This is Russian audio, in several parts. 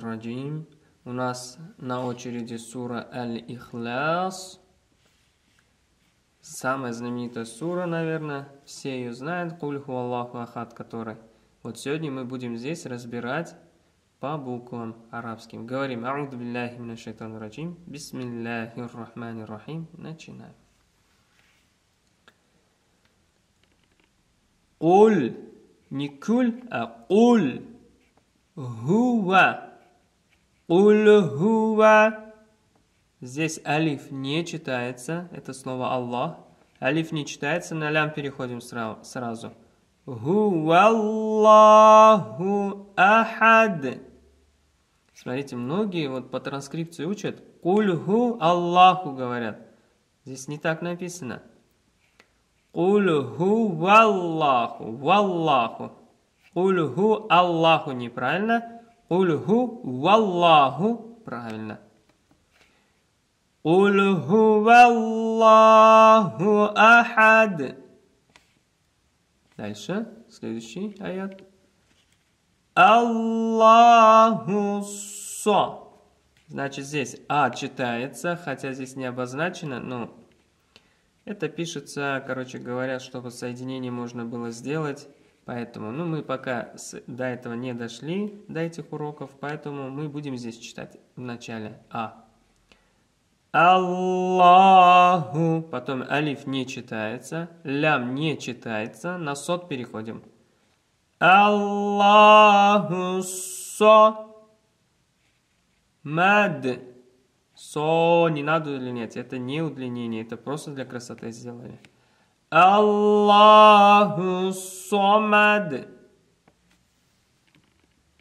раджим. У нас на очереди сура Аль-Ихляс. Самая знаменитая сура, наверное, все ее знают, Кульху Аллаху Ахад, который. Вот сегодня мы будем здесь разбирать по буквам арабским. Говорим А'уду биллахи мина шайтан раджим. Бисмиллахи рахмани рахим. Начинаем. Куль. Не куль, а куль. Хуа. Куль хуа. Здесь алиф не читается. Это слово Аллах. Алиф не читается, на лям переходим сразу. Аллаху ахад. Смотрите, многие вот по транскрипции учат. Кульху Аллаху говорят. Здесь не так написано. Кульху валлаху. Валлаху. Кульху Аллаху неправильно. Кульху валлаху правильно. Кульху валлаху ахад. Дальше, следующий аят. Аллаху со. Значит, здесь А читается, хотя здесь не обозначено, но это пишется, короче говоря, чтобы соединение можно было сделать. Поэтому, ну, мы пока с, до этого не дошли, до этих уроков, поэтому мы будем здесь читать в начале А. Аллаху. Потом алиф не читается, лям не читается, на сот переходим. Аллаху со. Мад. Со не надо удлинять, это не удлинение, это просто для красоты сделали. Аллаху сомад.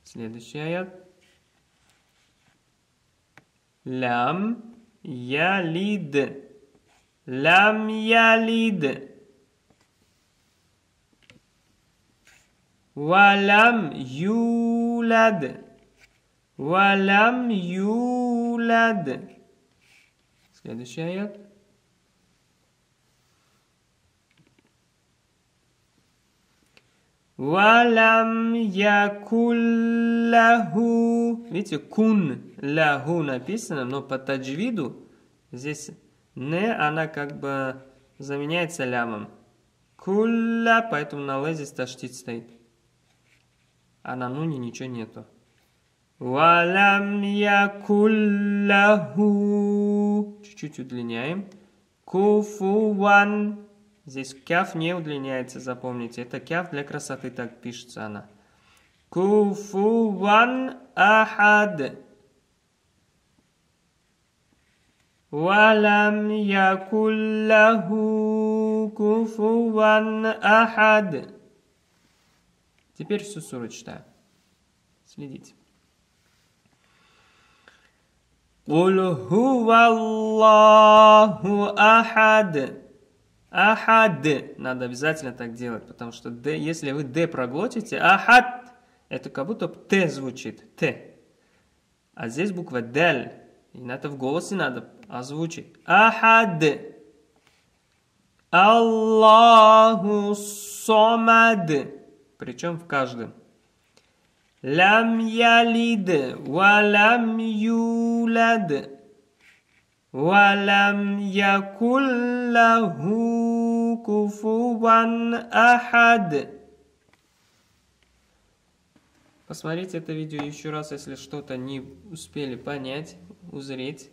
Следующий аят. Лям ялид. Лям ялид. Валям юлад. Валям юлад. Следующий аят. Валям якуллаху. Видите, кун ляху написано, но по таджвиду здесь не, она как бы заменяется лямом. Кулля, поэтому на ле здесь таштит стоит. А на нуне ничего нету. Валям якуллаху. Чуть-чуть удлиняем. Куфуван. Здесь кяф не удлиняется, запомните. Это кяф для красоты, так пишется она. Куфуван ахад. Валам якуллаху куфуван ахад. Теперь всю суру читаю. Следите. قل هو الله أحد أحد Ахад. Надо обязательно так делать, потому что д, если вы д проглотите, ахад, это как будто т звучит, т. А здесь буква даль. И это в голосе надо озвучить. Ахад. Аллаху сомад. Причем в каждом. Лам ялид, ва юлад. ولم يكن له كفوا أحد Посмотрите это видео еще раз, если что-то не успели понять, узреть.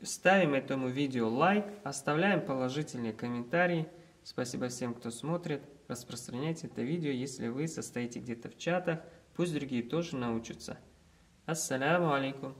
Ставим этому видео лайк, оставляем положительные комментарии. Спасибо всем, кто смотрит. Распространяйте это видео, если вы состоите где-то в чатах. Пусть другие тоже научатся. Ассаляму алейкум.